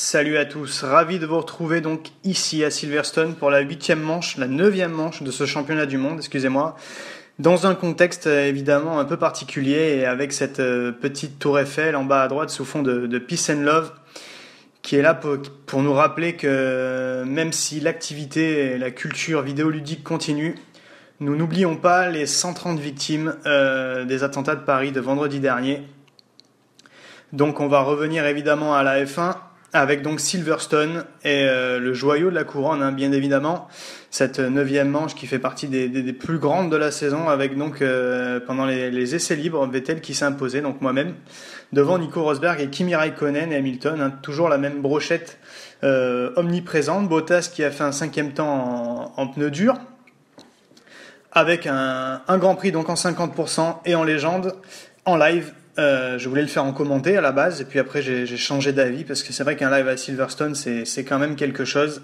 Salut à tous, ravi de vous retrouver donc ici à Silverstone pour la huitième manche, la neuvième manche de ce championnat du monde, excusez-moi, dans un contexte euh, évidemment un peu particulier et avec cette euh, petite tour Eiffel en bas à droite sous fond de, Peace and Love qui est là pour, nous rappeler que même si l'activité et la culture vidéoludique continue, nous n'oublions pas les 130 victimes euh, des attentats de Paris de vendredi dernier. Donc on va revenir évidemment à la F1 avec donc Silverstone et euh, le joyau de la couronne, hein, bien évidemment, cette neuvième manche qui fait partie des, plus grandes de la saison, avec donc euh, pendant les, essais libres Vettel qui s'est imposé, donc moi-même, devant Nico Rosberg et Kimi Raikkonen et Hamilton, hein, toujours la même brochette euh, omniprésente, Bottas qui a fait un cinquième temps en, en pneu dur, avec un, un Grand Prix donc en 50% et en légende, en live euh, je voulais le faire en commenté à la base, et puis après j'ai changé d'avis parce que c'est vrai qu'un live à Silverstone c'est quand même quelque chose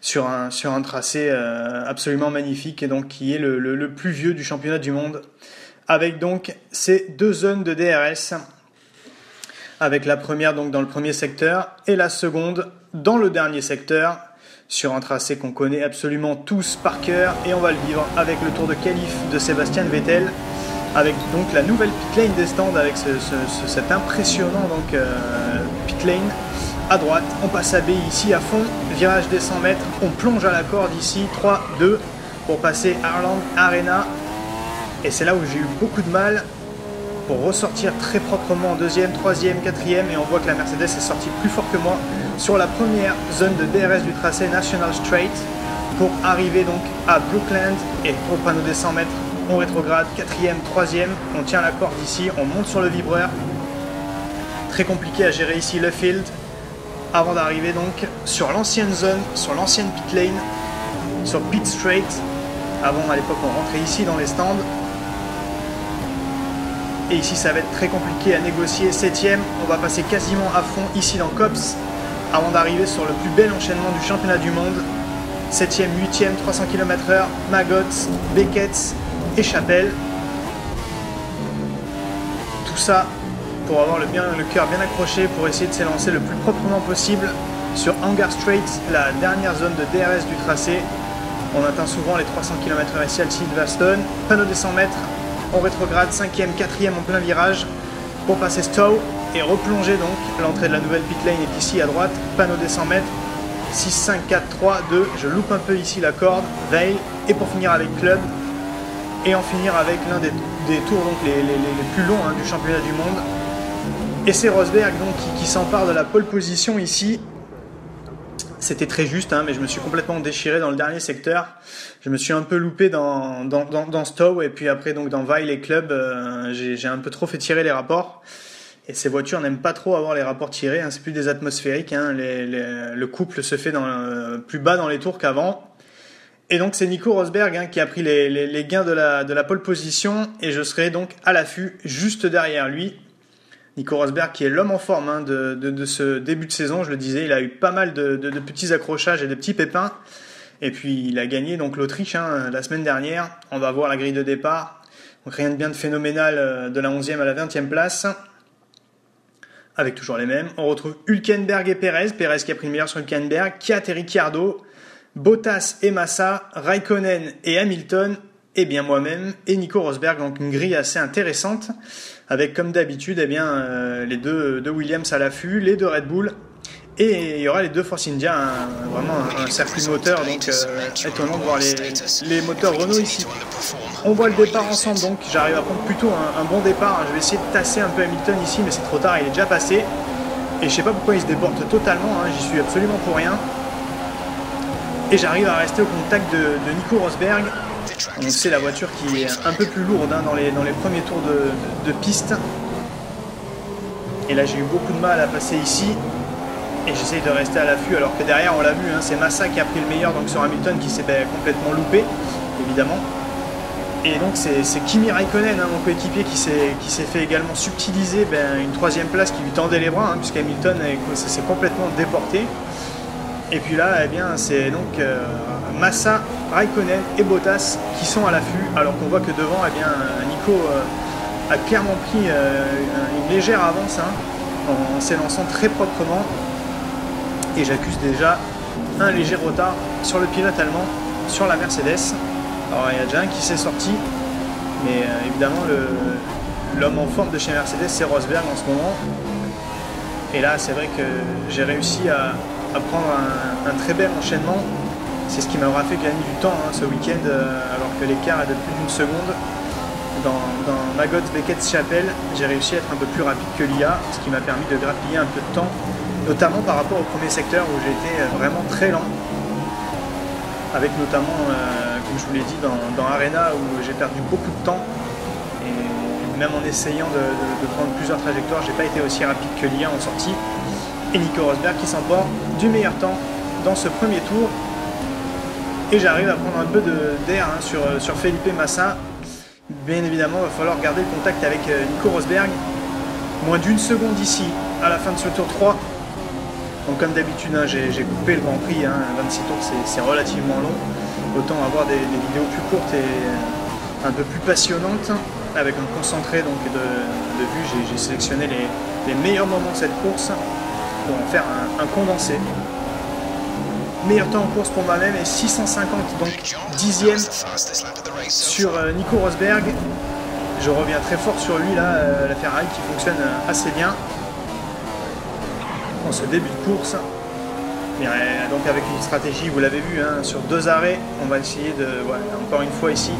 sur un sur un tracé euh, absolument magnifique et donc qui est le, le, plus vieux du championnat du monde, avec donc ces deux zones de DRS, avec la première donc dans le premier secteur et la seconde dans le dernier secteur sur un tracé qu'on connaît absolument tous par cœur et on va le vivre avec le tour de qualif de Sébastien Vettel avec donc la nouvelle pit lane des stands avec cet impressionnant donc euh, pit lane à droite. On passe à B ici à fond, virage des 100 mètres, on plonge à la corde ici, 3, 2 pour passer Arland Arena. Et c'est là où j'ai eu beaucoup de mal. Pour ressortir très proprement en deuxième, troisième, quatrième. Et on voit que la Mercedes est sortie plus fort que moi sur la première zone de DRS du tracé National Straight pour arriver donc à Brookland et au panneau des 100 mètres on rétrograde, quatrième, troisième, on tient la corde ici, on monte sur le vibreur. Très compliqué à gérer ici le field, avant d'arriver donc sur l'ancienne zone, sur l'ancienne pit lane, sur pit straight. Avant à l'époque on rentrait ici dans les stands. Et ici ça va être très compliqué à négocier. Septième, on va passer quasiment à fond ici dans Cops avant d'arriver sur le plus bel enchaînement du championnat du monde. 7ème, 8ème, 300 km/h, Magots, Beckett, et Chapelle. Tout ça pour avoir le, cœur bien accroché pour essayer de s'élancer le plus proprement possible sur Hangar Strait, la dernière zone de DRS du tracé. On atteint souvent les 300 km/h ici à Silverstone. Panneau des 100 mètres, on rétrograde 5e, 4e en plein virage pour passer Stowe et replonger donc. L'entrée de la nouvelle pit lane est ici à droite. Panneau des 100 mètres, 6, 5, 4, 3, 2. Je loupe un peu ici la corde, veille. Et pour finir avec Club, et en finir avec l'un des, tours donc, les, plus longs hein, du championnat du monde. Et c'est Rosberg donc, qui, s'empare de la pole position ici. C'était très juste, hein, mais je me suis complètement déchiré dans le dernier secteur. Je me suis un peu loupé dans, dans, Stowe et puis après donc dans Vile et Club, euh, j'ai un peu trop fait tirer les rapports. Et ces voitures n'aiment pas trop avoir les rapports tirés, hein, c'est plus des atmosphériques. le couple se fait dans, plus bas dans les tours qu'avant. Et donc c'est Nico Rosberg hein, qui a pris les, gains de la, de la pole position et je serai donc à l'affût juste derrière lui. Nico Rosberg qui est l'homme en forme hein, de, de, ce début de saison, je le disais, il a eu pas mal de, de petits accrochages et de petits pépins. Et puis il a gagné donc l'Autriche hein, la semaine dernière. On va voir la grille de départ. Donc rien de bien de phénoménal euh, de la 11e à la 20e place. Avec toujours les mêmes. On retrouve Hülkenberg et Perez. Perez qui a pris le meilleur sur Hülkenberg. Qui a Ricciardo. Bottas et Massa, Raikkonen et Hamilton, et bien moi-même et Nico Rosberg. Donc une grille assez intéressante, avec comme d'habitude eh bien euh, les deux, deux Williams à l'affût, les deux Red Bull. Et il y aura les deux Force India, vraiment un, circuit moteur, donc euh, étonnant de voir les, les, moteurs Renault ici. On voit le départ ensemble, donc j'arrive à prendre plutôt un, bon départ. Je vais essayer de tasser un peu Hamilton ici, mais c'est trop tard, il est déjà passé. Et je sais pas pourquoi il se déporte totalement, hein, j'y suis absolument pour rien et j'arrive à rester au contact de, Nico Rosberg. C'est la voiture qui est un peu plus lourde hein, dans, les, premiers tours de, piste. Et là j'ai eu beaucoup de mal à passer ici. Et j'essaye de rester à l'affût alors que derrière on l'a vu, hein, c'est Massa qui a pris le meilleur donc sur Hamilton qui s'est ben, complètement loupé, évidemment. Et donc c'est Kimi Raikkonen, hein, mon coéquipier, qui s'est fait également subtiliser ben, une troisième place qui lui tendait les bras, puisqu'Hamilton s'est complètement déporté. Et puis là, eh bien, c'est donc euh, Massa, Raikkonen et Bottas qui sont à l'affût, alors qu'on voit que devant, eh bien, Nico euh, a clairement pris euh, une légère avance hein, en, s'élançant très proprement. Et j'accuse déjà un léger retard sur le pilote allemand, sur la Mercedes. Alors il y a déjà un qui s'est sorti, mais évidemment l'homme en forme de chez Mercedes c'est Rosberg en ce moment. Et là c'est vrai que j'ai réussi à, prendre un, très bel enchaînement. C'est ce qui m'aura fait gagner du temps hein, ce week-end euh, alors que l'écart est de plus d'une seconde. Dans, dans Magot Beckett Chapelle, j'ai réussi à être un peu plus rapide que l'IA, ce qui m'a permis de grappiller un peu de temps, notamment par rapport au premier secteur où j'ai été euh, vraiment très lent avec notamment, euh, comme je vous l'ai dit, dans, Arena où j'ai perdu beaucoup de temps. Et même en essayant de, prendre plusieurs trajectoires, j'ai pas été aussi rapide que l'IA en sortie. Et Nico Rosberg qui s'emporte du meilleur temps dans ce premier tour. Et j'arrive à prendre un peu d'air hein, sur, Felipe Massa. Bien évidemment, il va falloir garder le contact avec euh, Nico Rosberg. Moins d'une seconde ici, à la fin de ce tour 3, donc comme d'habitude, hein, j'ai coupé le Grand Prix, 26 hein, tours c'est relativement long. Autant avoir des, vidéos plus courtes et un peu plus passionnantes, avec un concentré donc, de, vue. J'ai sélectionné les, meilleurs moments de cette course pour en faire un, condensé. Meilleur temps en course pour moi-même et 650 donc dixième sur euh, Nico Rosberg. Je reviens très fort sur lui là, euh, la Ferrari qui fonctionne assez bien ce début de course. donc avec une stratégie, vous l'avez vu, hein, sur deux arrêts, on va essayer de... encore une fois ici,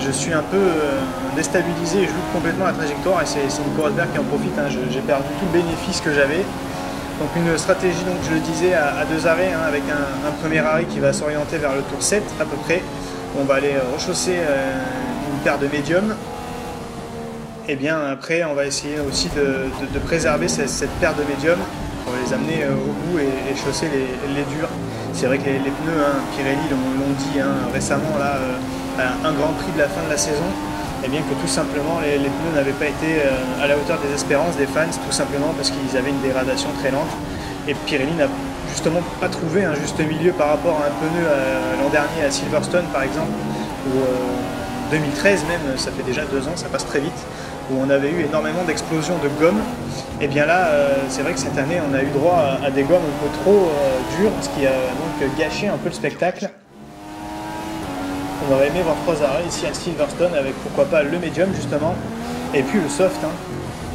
je suis un peu euh, déstabilisé, je loupe complètement la trajectoire et c'est Nico Rosberg qui en profite, hein. j'ai perdu tout le bénéfice que j'avais. Donc une stratégie, donc je le disais, à, deux arrêts, hein, avec un, premier arrêt qui va s'orienter vers le tour 7 à peu près. On va aller rechausser euh, une paire de médiums et bien après on va essayer aussi de, préserver cette, paire de médiums pour les amener euh, au bout et, chausser les, durs. C'est vrai que les, pneus, hein, Pirelli l'ont dit récemment là, euh, un grand prix de la fin de la saison, et bien que tout simplement les, pneus n'avaient pas été euh, à la hauteur des espérances des fans, tout simplement parce qu'ils avaient une dégradation très lente. Et Pirelli n'a justement pas trouvé un juste milieu par rapport à un pneu l'an dernier à Silverstone par exemple, ou 2013 même, ça fait déjà deux ans, ça passe très vite où on avait eu énormément d'explosions de gomme. Et bien là, euh, c'est vrai que cette année, on a eu droit à, des gommes un peu trop euh, dures, ce qui a donc gâché un peu le spectacle. On aurait aimé voir trois arrêts ici à Silverstone avec pourquoi pas le médium justement, et puis le soft. Hein.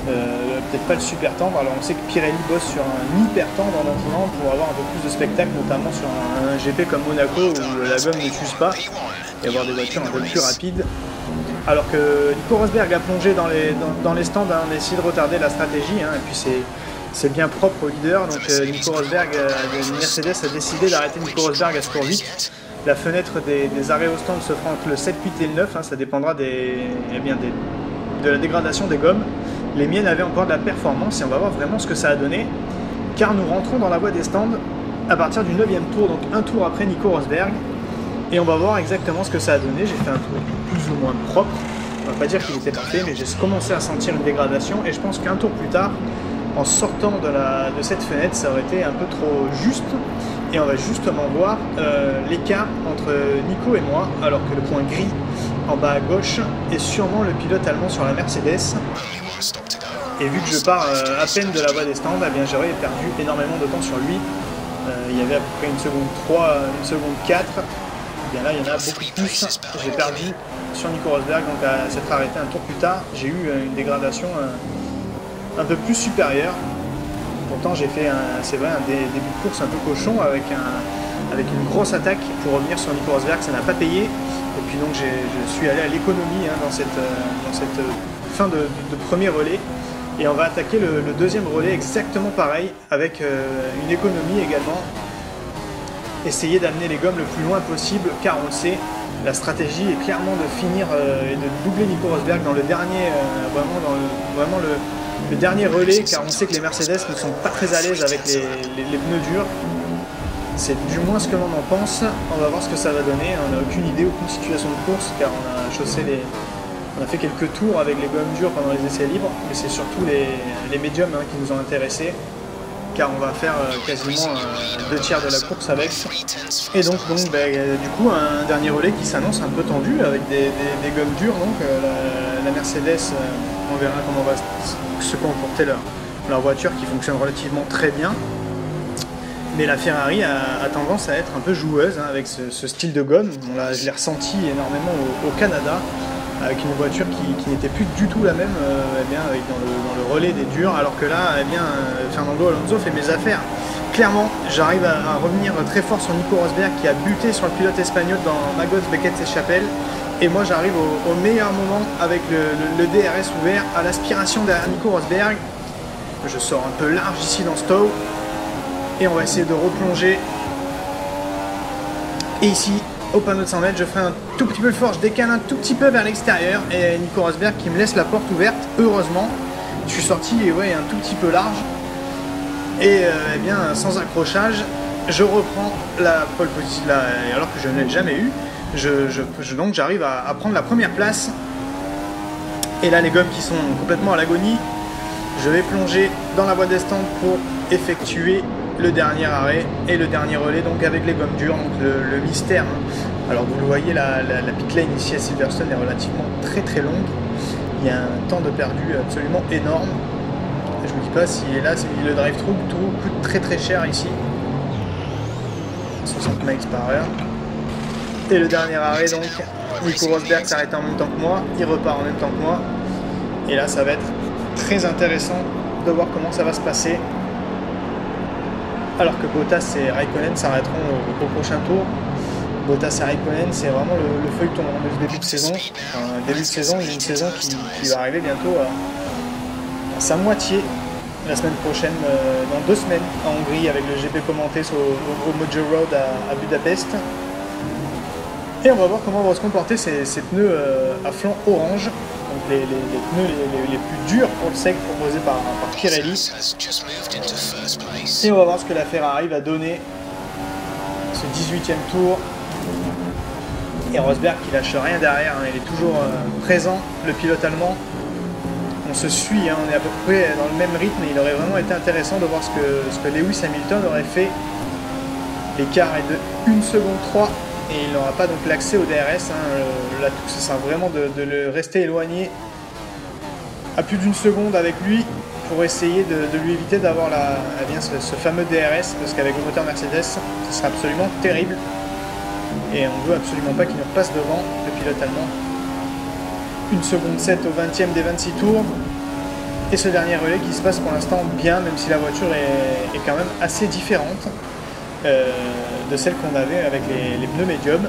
Euh, peut-être pas le super tendre. Alors on sait que Pirelli bosse sur un hyper tendre maintenant pour avoir un peu plus de spectacle, notamment sur un, GP comme Monaco où la gomme ne s'use pas et avoir des voitures un peu plus rapides. Alors que Nico Rosberg a plongé dans les, stands, hein, on a essayé de retarder la stratégie, hein, et puis c'est bien propre au leader. Donc euh, Nico Rosberg, euh, Mercedes a décidé d'arrêter Nico Rosberg à ce tour 8. La fenêtre des, arrêts au stand se fera entre le 7, 8 et le 9, hein, ça dépendra eh de la dégradation des gommes. Les miennes avaient encore de la performance et on va voir vraiment ce que ça a donné. Car nous rentrons dans la voie des stands à partir du 9 tour, donc un tour après Nico Rosberg. Et on va voir exactement ce que ça a donné. J'ai fait un tour plus ou moins propre. On va pas dire qu'il était parfait, mais j'ai commencé à sentir une dégradation. Et je pense qu'un tour plus tard, en sortant de cette fenêtre, ça aurait été un peu trop juste. Et on va justement voir euh, l'écart entre Nico et moi, alors que le point gris en bas à gauche est sûrement le pilote allemand sur la Mercedes. Et vu que je pars euh, à peine de la voie des stands, eh bien j'aurais perdu énormément de temps sur lui. Euh, il y avait à peu près une seconde 3, une seconde 4 bien là, il y en a beaucoup plus. J'ai perdu sur Nico Rosberg, donc à s'être arrêté un tour plus tard, j'ai eu une dégradation un peu plus supérieure. J'ai fait, c'est vrai, un début de course un peu cochon avec, un, avec une grosse attaque pour revenir sur Nico Rosberg, ça n'a pas payé. Et puis donc, je suis allé à l'économie hein, dans cette, euh, dans cette fin de, premier relais. Et on va attaquer le, deuxième relais exactement pareil, avec une économie également essayer d'amener les gommes le plus loin possible, car on sait, la stratégie est clairement de finir euh, et de doubler Nico Rosberg dans le dernier, euh, vraiment, vraiment le, dernier relais, car on sait que les Mercedes ne sont pas très à l'aise avec les, pneus durs. C'est du moins ce que l'on en pense. On va voir ce que ça va donner. On n'a aucune idée, aucune situation de course, car on a chaussé les, on a fait quelques tours avec les gommes dures pendant les essais libres, mais c'est surtout les, médiums hein, qui nous ont intéressés car on va faire euh, quasiment euh, deux tiers de la course avec. Et donc, ben, du coup un dernier relais qui s'annonce un peu tendu avec des, gommes dures. Donc euh, la, Mercedes, on verra comment va se comporter leur, leur voiture qui fonctionne relativement très bien. Mais la Ferrari a, tendance à être un peu joueuse hein, avec ce, style de gomme. je l'ai ressenti énormément au, Canada, avec une voiture qui, n'était plus du tout la même euh, eh bien, dans, le, relais des durs, alors que là, eh bien, euh, Fernando Alonso fait mes affaires. Clairement, j'arrive à, revenir très fort sur Nico Rosberg qui a buté sur le pilote espagnol dans Magos, Beckett et Chapelle. Et moi, j'arrive au, meilleur moment avec le, DRS ouvert à l'aspiration derrière Nico Rosberg. Je sors un peu large ici dans Stowe. Et on va essayer de replonger. Et ici, au panneau de 100 mètres, je ferai un tout petit peu fort, je décale un tout petit peu vers l'extérieur. Et Nico Rosberg qui me laisse la porte ouverte, heureusement. Je suis sorti ouais, un tout petit peu large. Et euh, eh bien, sans accrochage, je reprends la pole position, alors que je ne l'ai jamais eu. Donc j'arrive à, prendre la première place. Et là, les gommes qui sont complètement à l'agonie, je vais plonger dans la voie descente pour effectuer le dernier arrêt et le dernier relais donc avec les gommes dures, donc le, mystère. Hein. Alors vous le voyez, la, la, pit lane ici à Silverstone est relativement très très longue. Il y a un temps de perdu absolument énorme. Je ne me dis pas si là le drive-thru coûte très très cher ici. 60 miles par heure. Et le dernier arrêt donc, Nico Rosberg s'arrête en même temps que moi, il repart en même temps que moi. Et là ça va être très intéressant de voir comment ça va se passer. Alors que Bottas et Raikkonen s'arrêteront au, prochain tour. Bottas et Raikkonen, c'est vraiment le, feuilleton de début de saison. début de saison, une saison qui, va arriver bientôt à, sa moitié la semaine prochaine, euh, dans deux semaines, en Hongrie, avec le GP commenté au, au Mojo Road à Budapest. Et on va voir comment vont se comporter ces, pneus euh, à flanc orange, donc les, pneus les, plus durs pour le sec proposés par, Pirelli. Et on va voir ce que la Ferrari va donner ce 18ème tour. Et Rosberg qui lâche rien derrière, hein, il est toujours euh, présent, le pilote allemand. On se suit, hein, on est à peu près dans le même rythme et il aurait vraiment été intéressant de voir ce que, ce que Lewis Hamilton aurait fait. L'écart est de 1 seconde 3 et il n'aura pas donc l'accès au DRS. Hein. Là, tout, vraiment de, le rester éloigné à plus d'une seconde avec lui pour essayer de, lui éviter d'avoir eh bien, ce, fameux DRS parce qu'avec le moteur Mercedes, ce sera absolument terrible. Et on ne veut absolument pas qu'il nous repasse devant le pilote allemand. Une seconde 7 au 20e des 26 tours. Et ce dernier relais qui se passe pour l'instant bien, même si la voiture est, est quand même assez différente. Euh, de celle qu'on avait avec les, pneus médiums.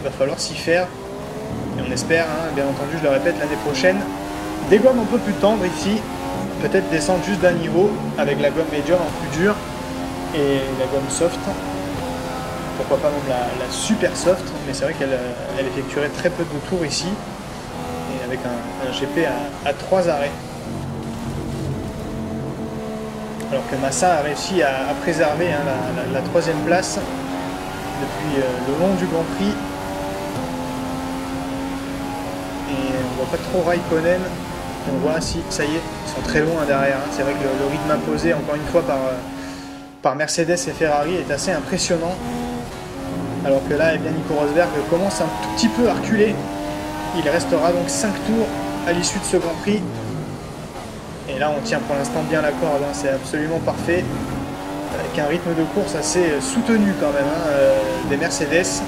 Il va falloir s'y faire. Et on espère, hein, bien entendu, je le répète, l'année prochaine, des gommes un peu plus tendres ici, peut-être descendre juste d'un niveau avec la gomme médium en plus dure et la gomme soft. Pourquoi pas même la, super soft, mais c'est vrai qu'elle elle effectuerait très peu de tours ici, et avec un, GP à, trois 3 arrêts alors que Massa a réussi à, préserver hein, la, troisième place depuis euh, le long du Grand Prix. Et on voit pas trop Raikkonen. On voit si, ça y est, ils sont très loin derrière. Hein. C'est vrai que le, rythme imposé, encore une fois, par, euh, par Mercedes et Ferrari est assez impressionnant. Alors que là, eh Nico Rosberg commence un tout petit peu à reculer. Il restera donc 5 tours à l'issue de ce Grand Prix. Et là, on tient pour l'instant bien la corde, hein. c'est absolument parfait. Avec un rythme de course assez soutenu quand même, hein, euh, des Mercedes.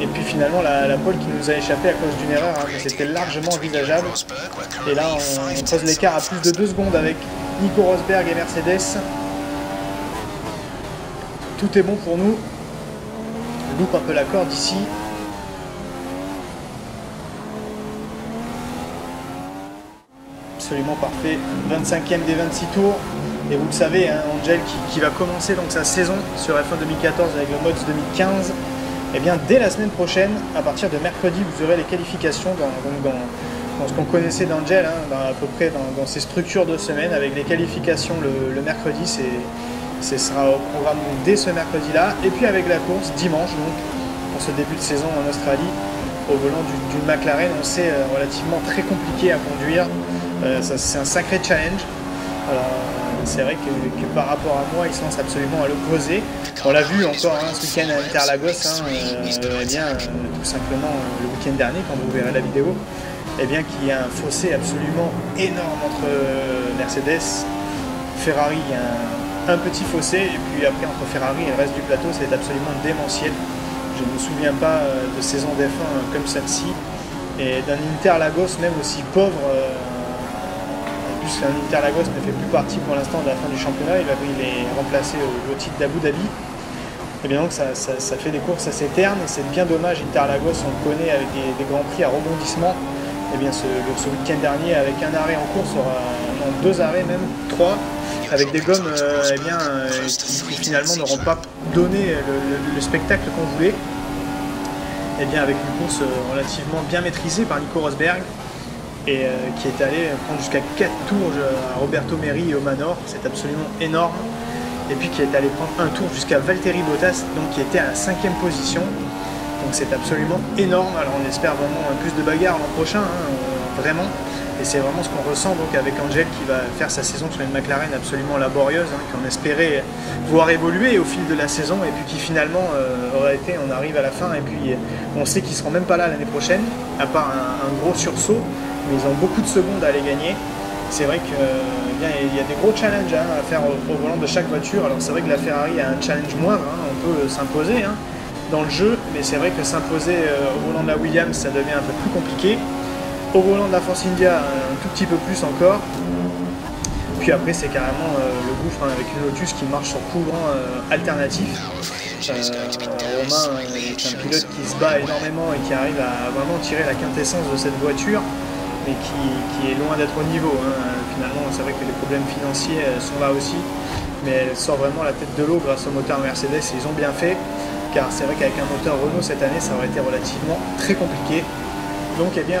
Et puis finalement, la, pole qui nous a échappé à cause d'une erreur, hein, c'était largement envisageable. Et là, on, pose l'écart à plus de 2 secondes avec Nico Rosberg et Mercedes. Tout est bon pour nous. On loupe un peu la corde ici. Absolument parfait. 25e des 26 tours. Et vous le savez, hein, Angel qui, va commencer donc sa saison sur F1 2014 avec le Mods 2015. Et eh bien dès la semaine prochaine, à partir de mercredi, vous aurez les qualifications dans, ce qu'on connaissait d'Angel, hein, à peu près dans, ces structures de semaine, avec les qualifications le, mercredi, c'est sera au programme dès ce mercredi-là. Et puis avec la course dimanche, donc, pour ce début de saison en Australie, au volant d'une McLaren, on sait euh, relativement très compliqué à conduire. Euh, c'est un sacré challenge. c'est vrai que, par rapport à moi, il se lance absolument à l'opposé. On l'a vu encore hein, ce week-end à Interlagos, hein, euh, eh bien, euh, tout simplement le week-end dernier, quand vous verrez la vidéo, eh bien qu'il y a un fossé absolument énorme entre Mercedes, Ferrari, il y a un petit fossé, et puis après entre Ferrari et le reste du plateau, c'est absolument démentiel. Je ne me souviens pas de saison d'F1 comme celle-ci, et d'un Interlagos même aussi pauvre. Puisqu'un Interlagos ne fait plus partie pour l'instant de la fin du championnat, il, est remplacé au, titre d'Abu Dhabi. Et bien donc ça, fait des courses assez ternes, c'est bien dommage, Interlagos on le connaît avec des, grands prix à rebondissement. Et bien ce, week-end dernier avec un arrêt en course, deux arrêts même, trois, avec des gommes euh, eh bien, euh, qui, finalement n'auront pas donné le, spectacle qu'on voulait. Et eh bien avec une course euh, relativement bien maîtrisée par Nico Rosberg et qui est allé prendre jusqu'à 4 tours à Roberto Meri et au Manor, c'est absolument énorme. Et puis qui est allé prendre un tour jusqu'à Valtteri Bottas, donc qui était à la cinquième position. Donc c'est absolument énorme. Alors on espère vraiment plus de bagarres l'an prochain, hein, vraiment. Et c'est vraiment ce qu'on ressent donc avec Angel qui va faire sa saison sur une McLaren absolument laborieuse, hein, qu'on espérait voir évoluer au fil de la saison et puis qui finalement euh, été, on arrive à la fin et puis on sait qu'ils seront même pas là l'année prochaine, à part un, gros sursaut, mais ils ont beaucoup de secondes à aller gagner. C'est vrai qu'il euh, y a des gros challenges hein, à faire au, volant de chaque voiture. Alors c'est vrai que la Ferrari a un challenge moindre, hein, on peut s'imposer dans le jeu, mais c'est vrai que s'imposer euh, au volant de la Williams, ça devient un peu plus compliqué. Au volant de la Force India, un tout petit peu plus encore. Puis après, c'est carrément euh, le gouffre hein, avec une Lotus qui marche sur courant euh, alternatif. Euh, Romain est un pilote qui se bat énormément et qui arrive à vraiment tirer la quintessence de cette voiture, mais qui, est loin d'être au niveau. Hein. Finalement, c'est vrai que les problèmes financiers sont là aussi, mais elle sort vraiment la tête de l'eau grâce au moteur Mercedes et ils ont bien fait, car c'est vrai qu'avec un moteur Renault cette année, ça aurait été relativement très compliqué. Donc, eh bien,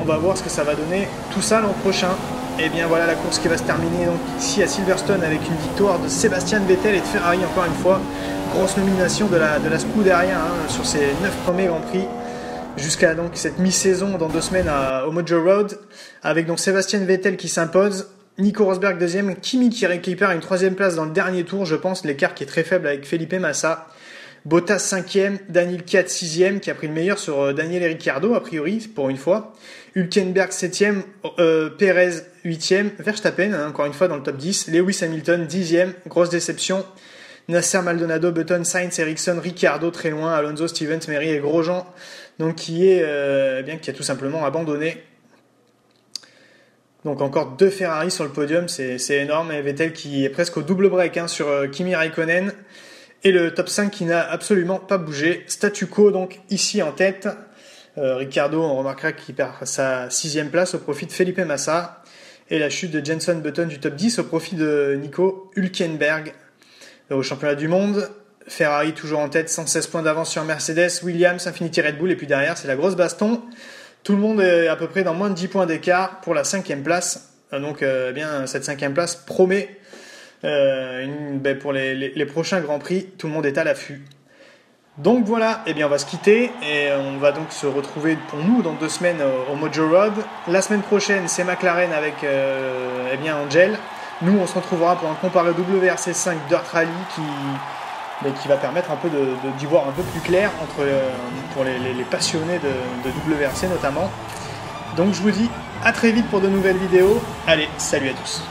on va voir ce que ça va donner tout ça l'an prochain. Et eh bien voilà la course qui va se terminer ici à Silverstone avec une victoire de Sébastien Vettel et de Ferrari encore une fois. Grosse nomination de la, de la hein, sur ses 9 premiers Grands Prix jusqu'à donc cette mi-saison dans deux semaines à, au Mojo Road avec donc Sébastien Vettel qui s'impose, Nico Rosberg deuxième, Kimi qui récupère une troisième place dans le dernier tour, je pense, l'écart qui est très faible avec Felipe Massa. Bottas 5e, Daniel 4 6e, qui a pris le meilleur sur euh, Daniel et Ricciardo, a priori, pour une fois. Hülkenberg 7e, euh, Perez 8e, Verstappen, hein, encore une fois dans le top 10. Lewis Hamilton 10e, grosse déception. Nasser Maldonado, Button, Sainz, Ericsson, Ricciardo très loin, Alonso, Stevens, Mary et Grosjean, donc qui est euh, bien qui a tout simplement abandonné. Donc encore deux Ferrari sur le podium, c'est énorme. Et Vettel qui est presque au double break hein, sur Kimi Raikkonen. Et le top 5 qui n'a absolument pas bougé. Statu quo donc ici en tête. Euh, Ricardo, on remarquera qu'il perd sa sixième place au profit de Felipe Massa. Et la chute de Jenson Button du top 10 au profit de Nico Hülkenberg au championnat du monde. Ferrari toujours en tête, 116 points d'avance sur Mercedes, Williams, Infinity Red Bull, et puis derrière c'est la grosse baston. Tout le monde est à peu près dans moins de 10 points d'écart pour la cinquième place. Euh, donc euh, eh bien cette cinquième place promet euh, ben, pour les, prochains Grands Prix, tout le monde est à l'affût. Donc voilà, eh bien on va se quitter et on va donc se retrouver pour nous dans deux semaines au, Mojo Road. La semaine prochaine, c'est McLaren avec eh bien Angel. Nous, on se retrouvera pour un comparé WRC5 Dirt Rally qui, ben, qui va permettre un peu d'y voir un peu plus clair euh, pour les, passionnés de WRC notamment. Donc je vous dis à très vite pour de nouvelles vidéos. Allez, salut à tous.